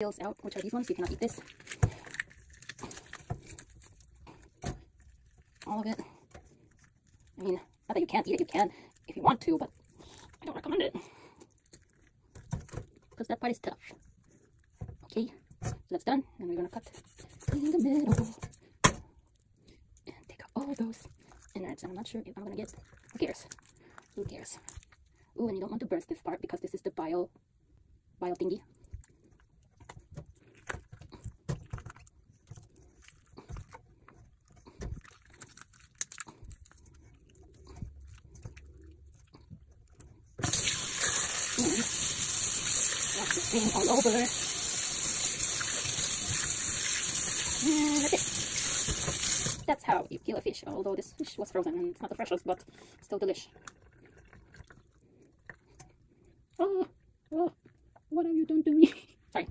peels out, which are these ones. You cannot eat this. All of it. I mean, not that you can't eat it, you can if you want to, but I don't recommend it. Because that part is tough. Okay, so that's done. And we're gonna cut in the middle. And take out all those innards. I'm not sure if I'm gonna get who cares? Who cares? Ooh, and you don't want to burst this part because this is the bile bile thingy. Thing all over. That's. That's how you kill a fish, although this fish was frozen and it's not the freshest, but still delish. Oh, oh, what have you done to me? Sorry.